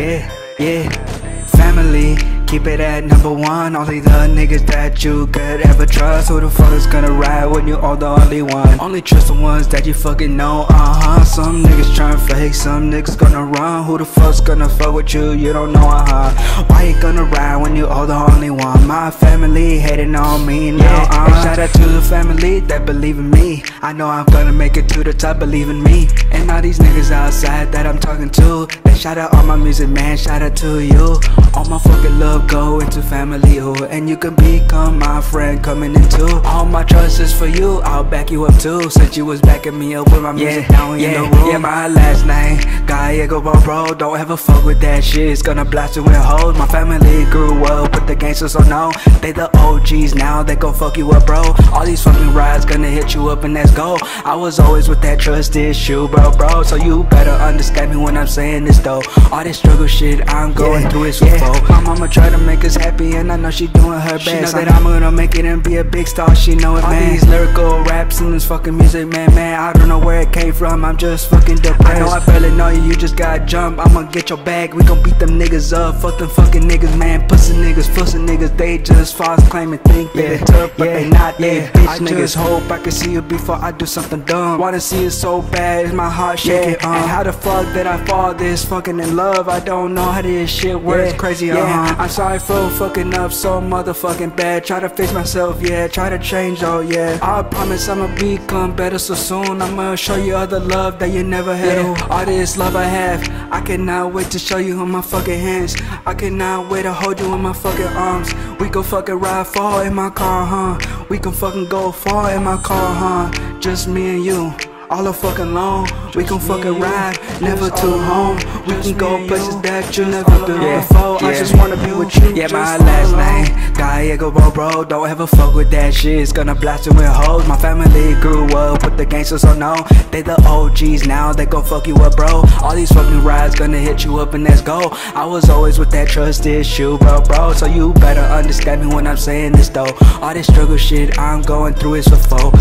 Yeah, yeah. Family, keep it at number one. Only the niggas that you could ever trust. Who the fuck is gonna ride when you all the only one? Only trust the ones that you fucking know. Uh huh. Some niggas tryna fake, some niggas gonna run. Who the fuck's gonna fuck with you? You don't know, uh huh. Why you gonna ride when you are the only? My family hating on me now. Yeah, uh. Shout out to the family that believe in me. I know I'm gonna make it to the top, believe in me. And all these niggas outside that I'm talking to. They shout out all my music, man. Shout out to you. All my fucking love go into family, oh, and you can become my friend coming into. All my trust is for you. I'll back you up too. Since you was backing me up with my music Yeah, down in yeah, the room. yeah, my last name Gallego, bro, bro. Don't ever fuck with that shit. It's gonna blast you with hoes. My family grew up gangsters, so no, they the OGs now. They gon' fuck you up, bro. All these fucking rides gonna hit you up, and let's go. I was always with that trust issue, bro, bro. So you better understand me when I'm saying this though. All this struggle shit I'm going Yeah, through is yeah. for folk. My mama try to make us happy, and I know she doing her best. She know that I'm gonna make it and be a big star. She know it, All man. These lyrical raps and this fucking music, man, man. I don't know where it came from. I'm just fucking depressed. I know I barely know you. You just gotta jump. I'ma get your bag. We gon' beat them niggas up. Fuck them fucking niggas, man. Pussy niggas, pussy niggas. They just false claim and think Yeah, they tough, but yeah, they not. They yeah. bitch I niggas. just hope I can see you before I do something dumb. Wanna see it so bad, it's my heart shaking. Yeah, uh. and how the fuck did I fall this fucking in love? I don't know how this shit works. Yeah, Crazy, yeah. uh-huh. I'm sorry for fucking up so motherfucking bad. Try to fix myself, yeah. Try to change, oh yeah. I promise I'ma become better so soon. I'ma show you all the love that you never had. Yeah. All this love I have, I cannot wait to show you on my fucking hands. I cannot wait to hold you in my fucking arms. We can fucking ride far in my car, huh? We can fucking go far in my car, huh? Just me and you. All the fucking long, we can fucking ride, never too home. We can go places that you never been Yeah, before. I just wanna be with you. Yeah, my last name, Gallego, bro, bro. Don't ever fuck with that shit. It's gonna blast you with hoes. My family grew up with the gangsters, so no, they the OGs now. They gon' fuck you up, bro. All these fucking rides gonna hit you up and let's go. I was always with that trust issue, bro, bro. So you better understand me when I'm saying this though. All this struggle shit I'm going through is for folk.